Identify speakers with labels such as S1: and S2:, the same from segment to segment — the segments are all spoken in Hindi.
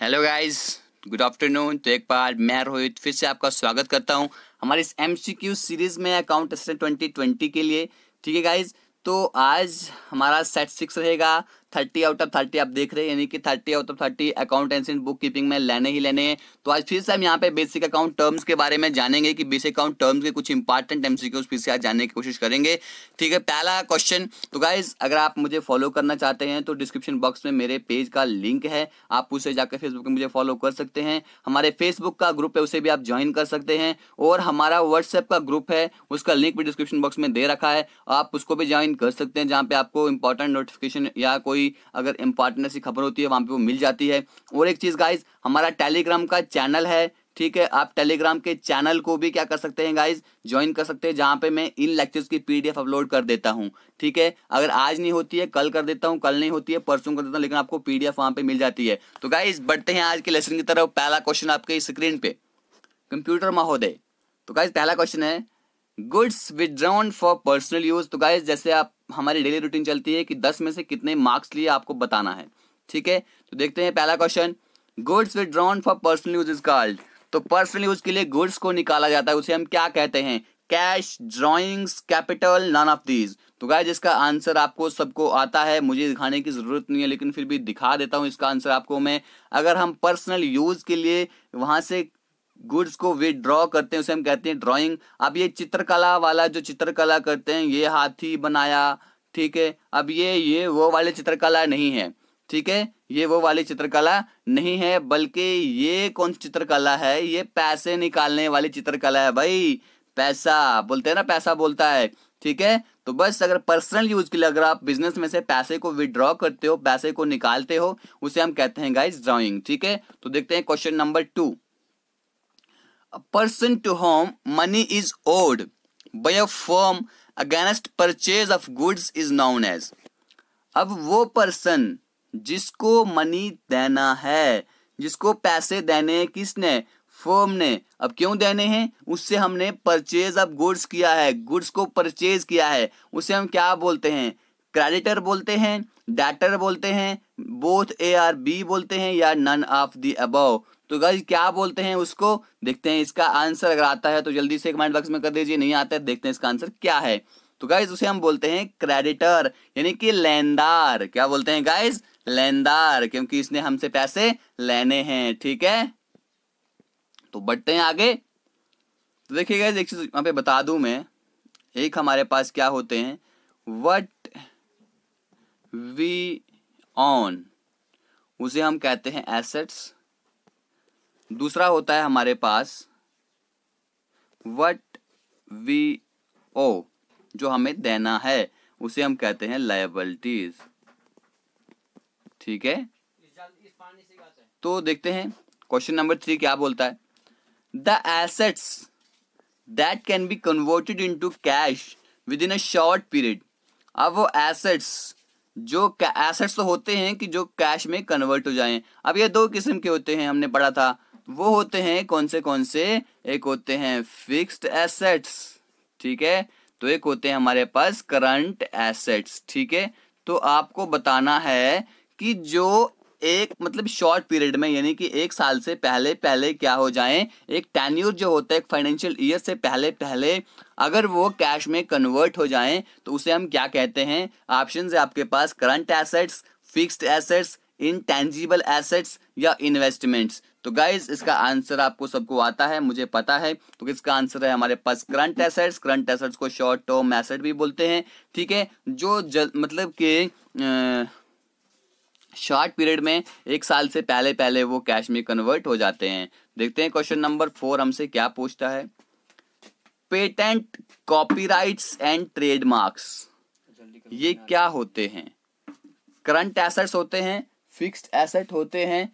S1: हेलो गाइस गुड आफ्टरनून तो एक बार मैं रोहित फिर से आपका स्वागत करता हूँ हमारे इस एमसीक्यू सीरीज़ में अकाउंट असिस्टेंट ट्वेंटी के लिए। ठीक है गाइस तो आज हमारा सेट सिक्स रहेगा। थर्टी आउट ऑफ़ थर्टी आप देख रहे हैं, यानी कि thirty out of thirty accountancy bookkeeping में लेने ही लेने हैं। तो आज फिर से हम यहाँ पे बेसिक अकाउंट टर्म्स के बारे में जानेंगे कि बेसिक अकाउंट टर्म्स के कुछ इंपॉर्टेंट एमसीक्यूज फिर से आज जानने की कोशिश करेंगे। ठीक है, पहला क्वेश्चन तो गाइज़ अगर आप मुझे फॉलो करना चाहते हैं तो डिस्क्रिप्शन बॉक्स में मेरे पेज का लिंक है। आप उसे जाकर फेसबुक में मुझे फॉलो कर सकते हैं। हमारे फेसबुक का ग्रुप है, उसे भी आप ज्वाइन कर सकते हैं। और हमारा व्हाट्सएप का ग्रुप है, उसका लिंक भी डिस्क्रिप्शन बॉक्स में दे रखा है। आप उसको भी ज्वाइन कर सकते हैं, जहाँ पे आपको इंपॉर्टेंट नोटिफिकेशन या कोई अगर पार्टनर सी खबर होती है, वहाँ पे वो मिल जाती है। और एक चीज़ गाइज़ हमारा टेलीग्राम का चैनल है, ठीक है? आप टेलीग्राम के चैनल को भी क्या कर सकते हैं गाइज़ ज्वाइन कर सकते हैं, जहाँ पे मैं इन लेक्चर्स की पीडीएफ अपलोड कर देता हूँ, ठीक है? अगर आज नहीं होती है, कल कर देता हूँ, कल नहीं होती है, परसों कर देता हूँ, लेकिन आपको पीडीएफ वहाँ पे मिल जाती है। तो गाइज़ बढ़ते हैं आज के लेसन की तरफ़। पहला क्वेश्चन आपके स्क्रीन पे। कंप्यूटर महोदय। तो गाइज़ पहला क्वेश्चन है goods withdrawn for personal use तो गाइज़ जैसे आप हमारी डेली रूटीन चलती है कि दस में से कितने मार्क्स लिए आपको बताना है। ठीक है? तो देखते हैं पहला question goods withdrawn for personal use is called तो पर्सनल यूज़ के लिए गुड्स को निकाला जाता है। उसे हम क्या कहते हैं? Cash drawings capital none of these तो गाय इसका आंसर आपको, सबको आता है। मुझे दिखाने की ज़रूरत नहीं है, लेकिन फिर भी दिखा देता हूँ इसका आंसर आपको मैं। अगर हम पर्सनल यूज़ के लिए वहाँ से गुड्स को विड्रॉ करते हैं, उसे हम कहते हैं ड्राइंग अब ये चित्रकला वाला जो चित्रकला करते हैं, ये हाथी बनाया, ठीक है? अब ये ये, वो वाले चित्रकला नहीं है, ठीक है? ये, वो वाली चित्रकला नहीं है, बल्कि ये कौन सी चित्रकला है? ये पैसे निकालने वाली चित्रकला है भाई। पैसा, बोलते हैं ना, पैसा बोलता है, ठीक है? तो बस अगर पर्सनल यूज़ के लिए अगर आप बिज़नेस में से पैसे को विड्रॉ करते हो, पैसे को निकालते हो, उसे हम कहते हैं गाइस ड्राइंग ठीक है? तो देखते हैं question number two A person to whom money is owed by a firm against purchase of goods is known as. अब वो पर्सन जिसको मनी देना है, जिसको पैसे देने किसने? फर्म ने। अब क्यों देने हैं? उससे हमने परचेज ऑफ़ गुड्स किया है। गुड्स को परचेज किया है। उसे हम क्या बोलते हैं? क्रेडिटर बोलते हैं डेटर बोलते हैं बोथ ए आर बी बोलते हैं या नन ऑफ़ दी अबव तो गाइज़ क्या बोलते हैं उसको? देखते हैं इसका आंसर अगर आता है तो जल्दी से कमेंट बॉक्स में कर दीजिए, नहीं आता है, देखते हैं इसका आंसर क्या है। तो गाइज़ उसे हम बोलते हैं क्रेडिटर यानी कि लेनदार। क्या बोलते हैं गाइज़ लेनदार, क्योंकि इसने हमसे पैसे लेने हैं, ठीक है? तो बढ़ते हैं आगे। तो देखिए गाइज़ एक चीज़ यहाँ पे बता दूँ मैं। एक हमारे पास क्या होते हैं? वट वी ऑन उसे हम कहते हैं एसेट्स दूसरा होता है हमारे पास वट वी ओ, जो हमें देना है, उसे हम कहते हैं लाइबिलिटीज ठीक है? तो देखते हैं क्वेश्चन नंबर थ्री क्या बोलता है? The assets that can be converted into cash within a short period अब वो एसेट्स जो एसेट्स तो होते हैं कि जो कैश में कन्वर्ट हो जाएँ। अब ये दो किस्म के होते हैं, हमने पढ़ा था। वो होते हैं, कौन से कौन से? एक होते हैं फिक्स्ड एसेट्स ठीक है? तो एक होते हैं हमारे पास करंट एसेट्स ठीक है? तो आपको बताना है कि जो एक मतलब शॉर्ट पीरियड में, यानी कि एक साल से पहले पहले क्या हो जाए? एक टेन्यूर जो होता है फाइनेंशियल ईयर से पहले पहले अगर वो कैश में कन्वर्ट हो जाए तो उसे हम क्या कहते हैं? ऑप्शन है आपके पास current assets fixed assets intangible assets या इन्वेस्टमेंट्स तो गाइज़ इसका आंसर आपको सबको आता है मुझे पता है। तो इसका आंसर है हमारे पास? करंट एसेट्स करंट एसेट्स को शॉर्ट टर्म एसेट भी बोलते हैं ठीक है? जो जल, मतलब कि शॉर्ट पीरियड में एक साल से पहले पहले वो कैश में कन्वर्ट हो जाते हैं। देखते हैं क्वेश्चन नंबर फोर हमसे क्या पूछता है। पेटेंट कॉपीराइट्स एंड ट्रेडमार्क्स ये क्या होते हैं? करंट एसेट्स होते हैं फिक्स्ड एसेट होते हैं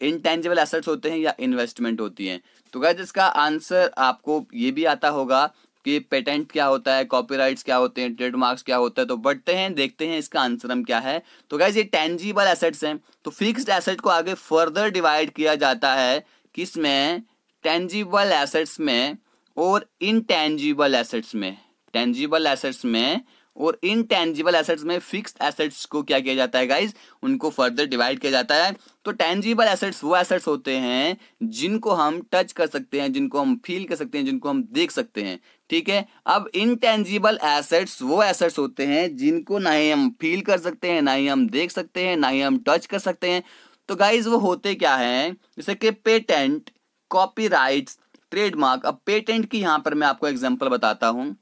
S1: इनटेंजिबल एसेट्स होते हैं या इन्वेस्टमेंट होती हैं। तो गाइज़ इसका आंसर आपको ये भी आता होगा कि पेटेंट क्या होता है कॉपीराइट्स क्या होते हैं ट्रेडमार्क्स क्या होता है। तो बढ़ते हैं, देखते हैं इसका आंसर हम क्या है। तो गाइज़ ये टेंजिबल एसेट्स हैं। तो फिक्स्ड एसेट को आगे फर्दर डिवाइड किया जाता है किसमें? टेंजिबल एसेट्स में और इनटेंजिबल एसेट्स में। टेंजिबल एसेट्स में और इनटेंजिबल एसेट्स में फिक्स एसेट्स को क्या किया जाता है गाइज़ उनको फर्दर डिवाइड किया जाता है। तो टेंजिबल एसेट्स वो एसेट्स होते हैं जिनको हम टच कर सकते हैं, जिनको हम फील कर सकते हैं, जिनको हम देख सकते हैं। ठीक है? अब इनटेंजिबल एसेट्स वो एसेट्स होते हैं जिनको ना ही हम फील कर सकते हैं, ना ही हम देख सकते हैं, ना ही हम टच कर सकते हैं। तो गाइज़ वो होते क्या है? जैसे कि पेटेंट कॉपीराइट्स ट्रेडमार्क अब पेटेंट की यहाँ पर मैं आपको एग्ज़ाम्पल बताता हूँ।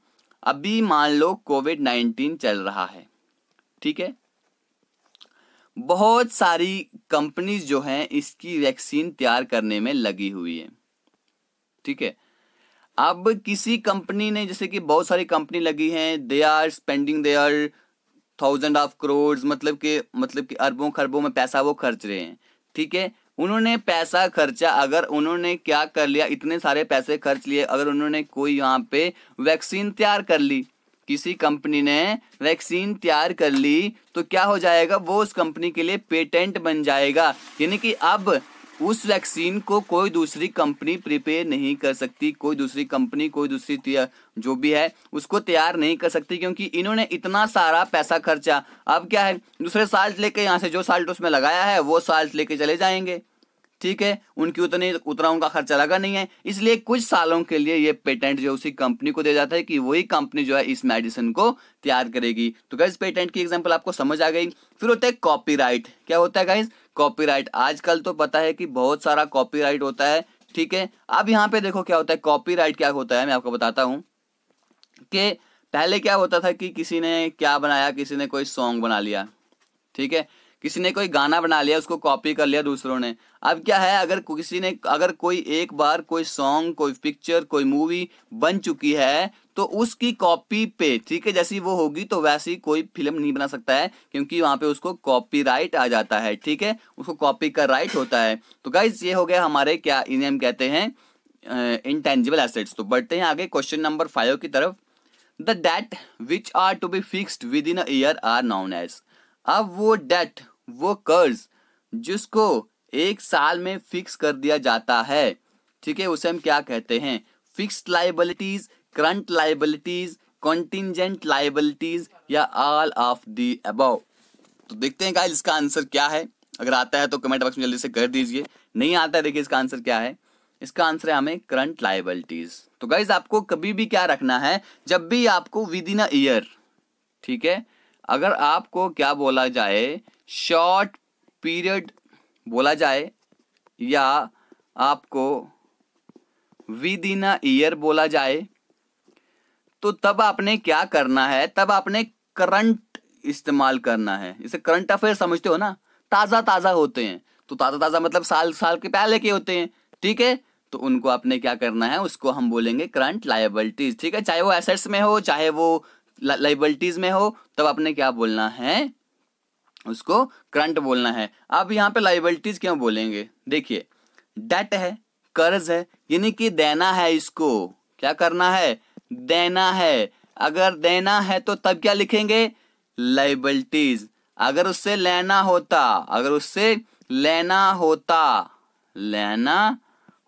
S1: अभी मान लो कोविड नाइन्टीन चल रहा है, ठीक है? बहुत सारी कंपनीज़ जो हैं, इसकी वैक्सीन तैयार करने में लगी हुई है, ठीक है? अब किसी कंपनी ने, जैसे कि बहुत सारी कंपनी लगी हैं they are spending they are thousand of crore मतलब के मतलब कि अरबों खरबों में पैसा वो खर्च रहे हैं, ठीक है? उन्होंने पैसा खर्चा, अगर उन्होंने क्या कर लिया, इतने सारे पैसे खर्च लिए, अगर उन्होंने कोई यहाँ पे वैक्सीन तैयार कर ली, किसी कंपनी ने वैक्सीन तैयार कर ली तो क्या हो जाएगा, वो उस कंपनी के लिए पेटेंट बन जाएगा। यानी कि अब उस वैक्सीन को कोई दूसरी कंपनी प्रिपेयर नहीं कर सकती, कोई दूसरी कंपनी, कोई दूसरी जो भी है, उसको तैयार नहीं कर सकती, क्योंकि इन्होंने इतना सारा पैसा खर्चा। अब क्या है, दूसरे साल्ट लेके यहाँ से जो साल्ट उसमें लगाया है, वो साल्ट लेके चले जाएँगे। ठीक है, उनकी उतनी, उतना उनका खर्चा लगा नहीं है। इसलिए कुछ सालों के लिए ये पेटेंट जो उसी कंपनी को दिया जाता है कि वही कंपनी जो है इस मेडिसिन को तैयार करेगी। तो गाइज़ पेटेंट की एग्जांपल आपको समझ आ गई। फिर होता है कॉपीराइट क्या होता है गाइज़ कॉपीराइट आजकल तो पता है कि बहुत सारा कॉपीराइट होता है, ठीक है? अब यहाँ पे देखो क्या होता है कॉपीराइट क्या होता है, मैं आपको बताता हूँ कि पहले क्या होता था कि किसी ने क्या बनाया, किसी ने कोई सॉन्ग बना लिया, ठीक है? किसी ने कोई गाना बना लिया, उसको कॉपी कर लिया दूसरों ने। अब क्या है, अगर किसी ने, अगर कोई एक बार कोई सॉन्ग कोई पिक्चर कोई मूवी बन चुकी है तो उसकी कॉपी पे, ठीक है, जैसी वो होगी तो वैसी कोई फ़िल्म नहीं बना सकता है, क्योंकि वहाँ पे उसको कॉपीराइट आ जाता है, ठीक है? उसको कॉपी का राइट होता है। तो गाइज़ ये हो गया हमारे, क्या इन्हें हम कहते हैं इनटेंजिबल एसेट्स तो बढ़ते हैं आगे क्वेश्चन नंबर फाइव की तरफ़। The debt which are to be fixed within year are known as अब वो डेट वो कर्ज, जिसको एक साल में फिक्स कर दिया जाता है। ठीक है, उसे हम क्या कहते हैं? Fixed liabilities current liabilities contingent liabilities या ऑल ऑफ़ दी अबव तो देखते हैं गाइस इसका आंसर क्या है? अगर आता है तो कमेंट बॉक्स में जल्दी से कर दीजिए। नहीं आता है, देखिए इसका आंसर क्या है? इसका आंसर है हमें करंट लाइबिलिटीज तो गाइज़ आपको कभी भी क्या रखना है? जब भी आपको विद इन अ ईयर ठीक है? अगर आपको क्या बोला जाए शॉर्ट पीरियड बोला जाए, या आपको विद इन अ ईयर बोला जाए तो तब आपने क्या करना है? तब आपने करंट इस्तेमाल करना है। इसे करंट अफेयर समझते हो ना? ताज़ा ताज़ा होते हैं। तो ताज़ा ताज़ा मतलब साल साल के पहले के होते हैं। ठीक है? तो उनको आपने क्या करना है? उसको हम बोलेंगे करंट लाइबिलिटीज ठीक है? चाहे वो एसेट्स में हो, चाहे वो लाइबिलिटीज में हो, तब आपने क्या बोलना है? उसको करंट बोलना है। अब यहाँ पे लाइबिलिटीज क्यों बोलेंगे? देखिए डेट है, कर्ज है, यानी कि देना है इसको। क्या करना है? देना है। अगर देना है तो तब क्या लिखेंगे? लाइबिलिटीज अगर उससे लेना होता, अगर उससे लेना होता लेना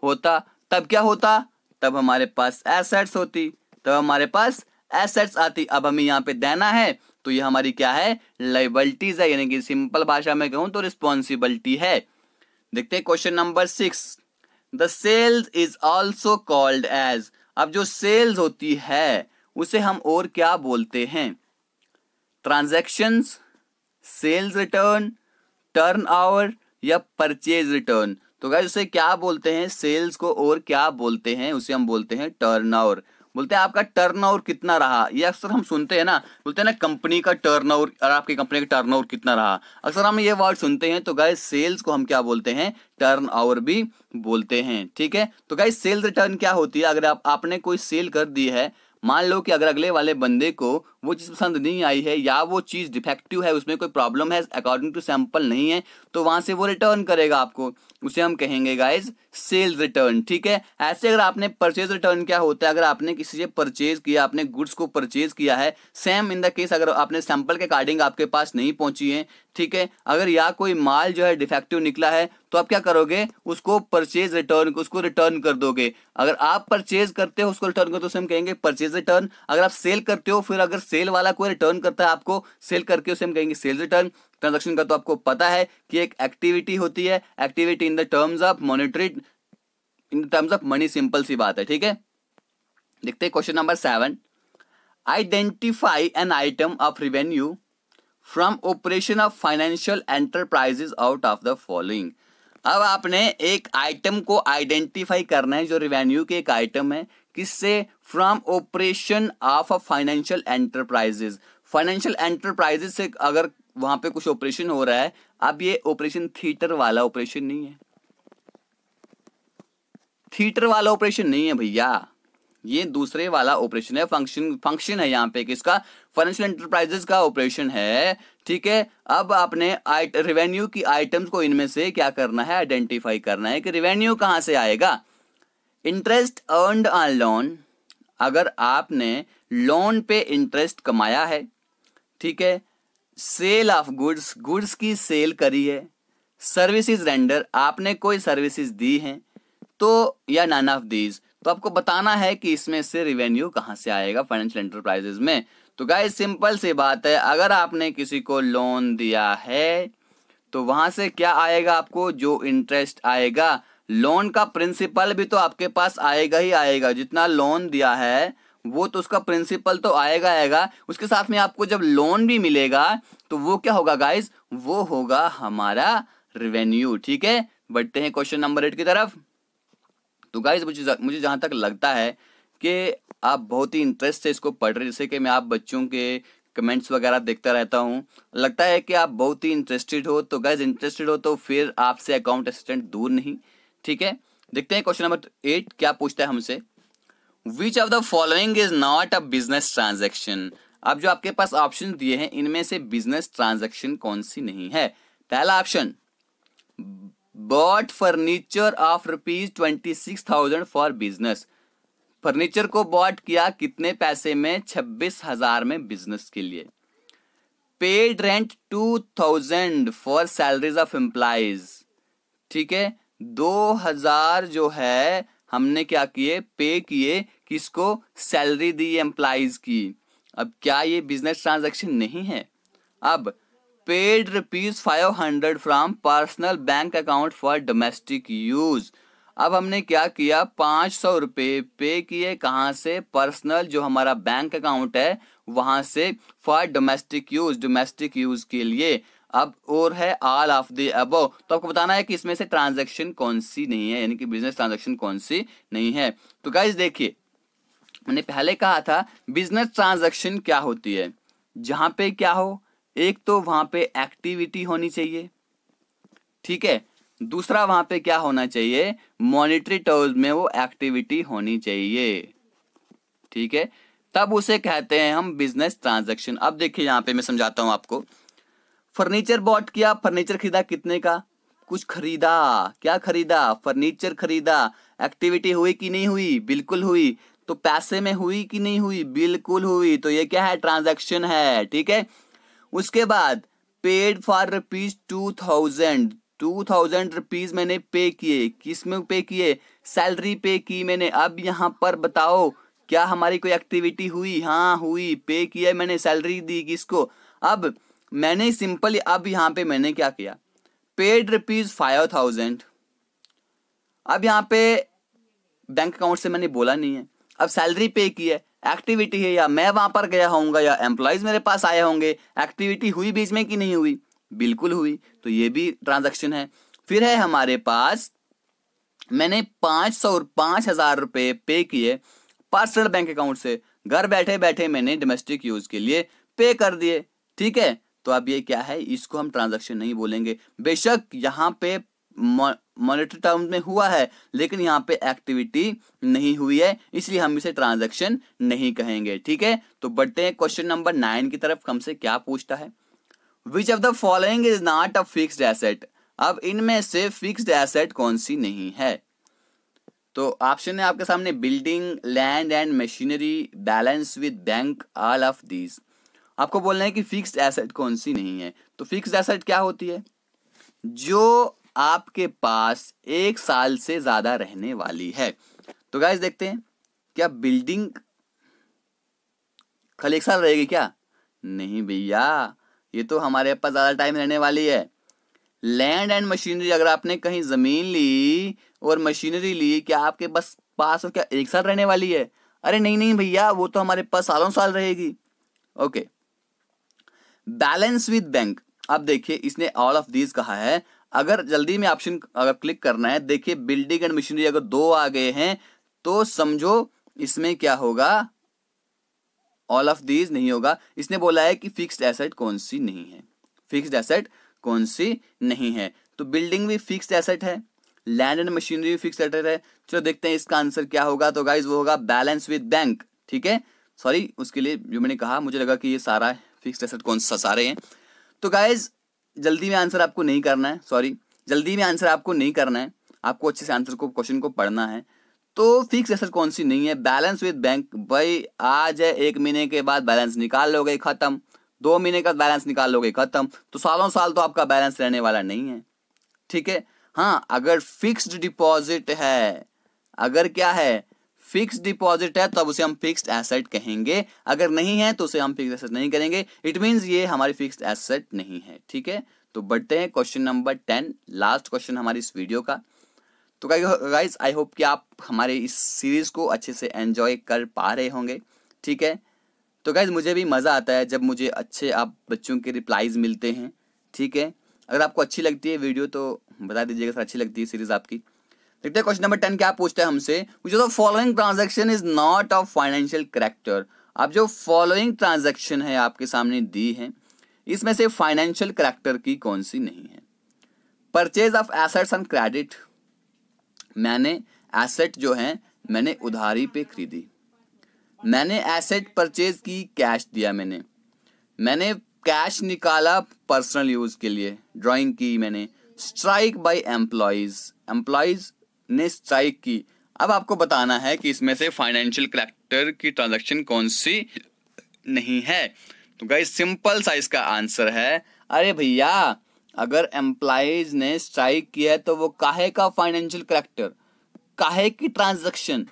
S1: होता, तब क्या होता? तब हमारे पास एसेट्स होती। तब हमारे पास एसेट्स आती, अब हमें यहाँ पे देना है तो ये हमारी क्या है? लाइबिलिटीज है, यानी कि सिंपल भाषा में कहूँ तो रिस्पॉन्सिबिलिटी है। देखते हैं question number six the sales is also called as अब जो सेल्स होती है, उसे हम और क्या बोलते हैं? Transaction sales return turnover या परचेज रिटर्न तो गाइस उसे क्या बोलते हैं? सेल्स को और क्या बोलते हैं? उसे हम बोलते हैं टर्न आवर बोलते हैं, आपका टर्न कितना रहा? ये अक्सर हम सुनते हैं ना, बोलते हैं ना कंपनी का टर्न और आपकी कंपनी का टर्न कितना रहा? अक्सर हम ये वर्ड सुनते हैं तो गाय सेल्स को हम क्या बोलते हैं? टर्न भी बोलते हैं, ठीक है? तो गाय सेल्स रिटर्न क्या होती है? अगर आप, आपने कोई सेल कर दी है मान लो कि अगर अगले वाले बंदे को वो चीज़ पसंद नहीं आई है या वो चीज़ डिफेक्टिव है, उसमें कोई प्रॉब्लम है अकॉर्डिंग टू सैंपल नहीं है तो वहाँ से वो रिटर्न करेगा आपको। उसे हम कहेंगे गाइज़ सेल्स रिटर्न ठीक है? ऐसे अगर आपने परचेज रिटर्न क्या होता है, अगर आपने किसी से परचेज किया, आपने गुड्स को परचेज किया है सेम इन द केस अगर आपने सैंपल के अकॉर्डिंग आपके पास नहीं पहुँची है ठीक है? अगर या कोई माल जो है डिफेक्टिव निकला है तो आप क्या करोगे? उसको परचेज रिटर्न उसको रिटर्न कर दोगे। अगर आप परचेज करते हो, उसको रिटर्न कर दो हम कहेंगे परचेज रिटर्न अगर आप सेल करते हो, फिर अगर सेल वाला कोई रिटर्न करता है आपको सेल करके उसे हम कहेंगे सेल रिटर्न ट्रांजेक्शन का तो आपको पता है कि एक एक्टिविटी होती है। Activity in the terms of monetary in terms of money simple सी बात है, ठीक है? देखते हैं question number seven identify an item of revenue from operation of financial enterprises out of the following अब आपने एक आइटम को आइडेंटिफाई करना है, जो रिवेन्यू के एक आइटम है, किससे? From operation of a financial enterprises financial enterprises से अगर वहाँ पे कुछ ऑपरेशन हो रहा है, अब ये ऑपरेशन थिएटर वाला ऑपरेशन नहीं है। थिएटर वाला ऑपरेशन नहीं है भैया। ये दूसरे वाला ऑपरेशन है फ़ंक्शन फ़ंक्शन है यहाँ पे किसका? फाइनेंशियल एंटरप्राइजेस का ऑपरेशन है, ठीक है? अब आपने रेवेन्यू की आइटम्स को इनमें से क्या करना है? आइडेंटिफाई करना है कि रेवेन्यू कहाँ से आएगा? इंटरेस्ट अर्नड ऑन लोन अगर आपने लोन पे इंटरेस्ट कमाया है, ठीक है? सेल ऑफ़ गुड्स गुड्स की सेल करी है सर्विसेज़ रेंडर आपने कोई सर्विसेज़ दी हैं तो या नन ऑफ़ दीज तो आपको बताना है कि इसमें से रिवेन्यू कहाँ से आएगा फाइनेंशियल एंटरप्राइजेस में। तो गाइस सिंपल सी बात है, अगर आपने किसी को लोन दिया है तो वहाँ से क्या आएगा आपको? जो इंटरेस्ट आएगा लोन का प्रिंसिपल भी तो आपके पास आएगा ही आएगा। जितना लोन दिया है, वो तो उसका प्रिंसिपल तो आएगा आएगा। उसके साथ में आपको जब लोन भी मिलेगा तो वो क्या होगा गाइस वो होगा हमारा रेवेन्यू ठीक है? बढ़ते हैं क्वेश्चन नंबर एट की तरफ़। तो गाइज़ मुझे मुझे जहाँ तक लगता है कि आप बहुत ही इंटरेस्ट से इसको पढ़ रहे जैसे कि मैं आप बच्चों के कमेंट्स वगैरह देखता रहता हूँ। लगता है कि आप बहुत ही इंटरेस्टेड हो। तो गाइज़ इंटरेस्टेड हो तो फिर आपसे अकाउंट असिस्टेंट दूर नहीं, ठीक है? देखते हैं क्वेश्चन नंबर एट क्या पूछता है हमसे? Which of the following is not a business transaction अब जो आपके पास ऑप्शन दिए हैं, इनमें से बिज़नेस ट्रांजेक्शन कौन सी नहीं है? पहला option bought furniture of rupees twenty six thousand for business furniture को बॉट किया कितने पैसे में? छब्बीस हज़ार में बिज़नेस के लिए। Paid rent two thousand for salaries of employees ठीक है? दो हज़ार जो है, हमने क्या किए? पे किए किसको? सैलरी दी एम्प्लॉयज़ की। अब क्या ये बिज़नेस ट्रांजैक्शन नहीं है? अब paid rupees five hundred from personal bank account for domestic use अब हमने क्या किया? पाँच सौ रुपये पे किए। कहाँ से? पर्सनल जो हमारा बैंक अकाउंट है, वहाँ से for domestic use domestic use के लिए। अब और है ऑल ऑफ़ द अबो तो आपको बताना है कि इसमें से ट्रांजैक्शन कौन सी नहीं है, यानी कि बिज़नेस ट्रांजैक्शन कौन सी नहीं है। तो गाइज़ देखिए मैंने पहले कहा था बिज़नेस ट्रांजैक्शन क्या होती है? जहाँ पे क्या हो? एक तो वहाँ पे एक्टिविटी होनी चाहिए, ठीक है? दूसरा वहाँ पे क्या होना चाहिए? मॉनिटरी टर्म्स में वो एक्टिविटी होनी चाहिए, ठीक है? तब उसे कहते हैं हम बिज़नेस ट्रांजैक्शन अब देखिए यहाँ पे मैं समझाता हूँ आपको। फर्नीचर बॉट किया फर्नीचर खरीदा कितने का? कुछ खरीदा। क्या खरीदा? फर्नीचर खरीदा। एक्टिविटी हुई कि नहीं हुई? बिल्कुल हुई। तो पैसे में हुई कि नहीं हुई? बिल्कुल हुई। तो ये क्या है? ट्रांजैक्शन है, ठीक है? उसके बाद paid for rupees two thousand two thousand rupees मैंने पे किए। किसमें पे किए? सैलरी पे की मैंने। अब यहाँ पर बताओ, क्या हमारी कोई एक्टिविटी हुई? हाँ हुई। पे किया मैंने सैलरी दी किसको? अब, मैंने सिंपल अब यहाँ पे मैंने क्या किया? पेड रुपीज़ फाइव थाउज़ेंड अब यहाँ पे बैंक अकाउंट से मैंने बोला नहीं है। अब सैलरी पे की है। एक्टिविटी है या मैं वहाँ पर गया होऊँगा या एम्प्लॉयज़ मेरे पास आए होंगे एक्टिविटी हुई बीच में कि नहीं हुई? बिल्कुल हुई। तो ये भी ट्रांजेक्शन है। फिर है हमारे पास, मैंने पाँच सौ पाँच हज़ार रुपए पे किए पर्सनल बैंक अकाउंट से। घर बैठे बैठे मैंने डोमेस्टिक यूज़ के लिए पे कर दिए। ठीक है? तो अब ये क्या है? इसको हम ट्रांजेक्शन नहीं बोलेंगे। बेशक यहाँ पे मॉनिटरी टर्म में हुआ है, लेकिन यहाँ पे एक्टिविटी नहीं हुई है, इसलिए हम इसे ट्रांजेक्शन नहीं कहेंगे, ठीक है? तो बढ़ते हैं क्वेश्चन नंबर नाइन की तरफ़, हमसे क्या पूछता है? Which of the following is not a fixed asset अब इनमें से फिक्स्ड एसेट कौन सी नहीं है? तो ऑप्शन है आपके सामने building land and machinery balance with bank all of these आपको बोलना है कि फिक्स्ड एसेट कौन सी नहीं है तो फिक्स्ड एसेट क्या होती है? जो आपके पास एक साल से ज़्यादा रहने वाली है। तो गाइस देखते हैं, क्या बिल्डिंग कल एक साल रहेगी क्या? नहीं भैया, ये तो हमारे पास ज़्यादा टाइम रहने वाली है। लैंड एंड मशीनरी अगर आपने कहीं ज़मीन ली और मशीनरी ली, क्या आपके बस पास क्या एक साल रहने वाली है? अरे नहीं नहीं भैया, वो तो हमारे पास सालों साल रहेगी। ओके बैलेंस विद बैंक अब देखिए, इसने ऑल ऑफ़ दीज कहा है। अगर जल्दी में ऑप्शन अगर क्लिक करना है, देखिए बिल्डिंग एंड मशीनरी अगर दो आ गए हैं तो समझो इसमें क्या होगा? ऑल ऑफ़ दीज नहीं होगा। इसने बोला है कि फिक्स्ड एसेट कौन सी नहीं है। फिक्स्ड एसेट कौन सी नहीं है? तो बिल्डिंग भी फिक्स्ड एसेट है लैंड एंड मशीनरी भी फिक्स्ड एसेट है। चलो देखते हैं इसका आंसर क्या होगा। तो गाइज़ वो होगा बैलेंस विद बैंक ठीक है? सॉरी उसके लिए जो मैंने कहा, मुझे लगा कि ये सारा फिक्स्ड एसेट कौन सा सारे हैं। तो गाइज़ जल्दी में आंसर आपको नहीं करना है सॉरी जल्दी में आंसर आपको नहीं करना है, आपको अच्छे से आंसर को क्वेश्चन को पढ़ना है। तो फिक्स एसेट कौन सी नहीं है? बैलेंस विद बैंक भाई, आज है एक महीने के बाद बैलेंस निकाल लोगे, खत्म। दो महीने का बैलेंस निकाल लोगे, खत्म। तो सालों साल तो आपका बैलेंस रहने वाला नहीं है। ठीक है? हाँ अगर फिक्स्ड डिपॉजिट है, अगर क्या है फिक्स डिपॉजिट है, तब उसे हम फिक्स्ड एसेट कहेंगे। अगर नहीं है तो उसे हम फिक्स एसेट नहीं करेंगे। इट मींस ये हमारी फिक्स्ड एसेट नहीं है, ठीक है? तो बढ़ते हैं question number ten last question हमारी इस वीडियो का। तो गाइज़ आई होप कि आप हमारे इस सीरीज़ को अच्छे से एंजॉय कर पा रहे होंगे, ठीक है? तो गाइज़ मुझे भी मज़ा आता है जब मुझे अच्छे आप बच्चों के रिप्लाईज मिलते हैं, ठीक है? अगर आपको अच्छी लगती है वीडियो तो बता दीजिएगा सर, अच्छी लगती है सीरीज़ आपकी। देखते क्वेश्चन नंबर टेन क्या पूछता है हमसे? जो following transaction is not of financial character अब जो फॉलोइंग ट्रांजेक्शन है आपके सामने दी है, इसमें से फाइनेंशियल करेक्टर की कौन सी नहीं है? Purchase of assets and credit मैंने एसेट जो है, मैंने उधारी पे खरीदी। मैंने एसेट परचेज की कैश दिया मैंने। मैंने कैश निकाला पर्सनल यूज़ के लिए। ड्राइंग की मैंने। स्ट्राइक बाय एम्प्लॉयज़ एम्प्लॉयज़ ने स्ट्राइक की। अब आपको बताना है कि इसमें से फाइनेंशियल करेक्टर की ट्रांजैक्शन कौन सी नहीं है। तो गाइस सिंपल सा इसका आंसर है। अरे भैया, अगर एम्प्लॉज ने स्ट्राइक किया है तो वो काहे का फाइनेंशियल करेक्टर काहे की ट्रांजेक्शन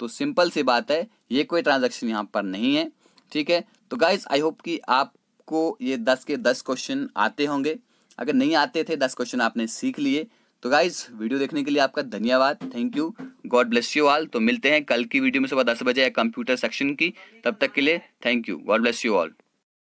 S1: तो सिंपल सी बात है, ये कोई ट्रांजेक्शन यहाँ पर नहीं है, ठीक है? तो गाइज़ आई होप कि आपको ये दस के दस क्वेश्चन आते होंगे। अगर नहीं आते थे, दस क्वेश्चन आपने सीख लिए। तो गाइज़ वीडियो देखने के लिए आपका धन्यवाद thank you God bless you all तो मिलते हैं कल की वीडियो में सुबह दस बजे कंप्यूटर सेक्शन की. तब तक के लिए thank you God bless you all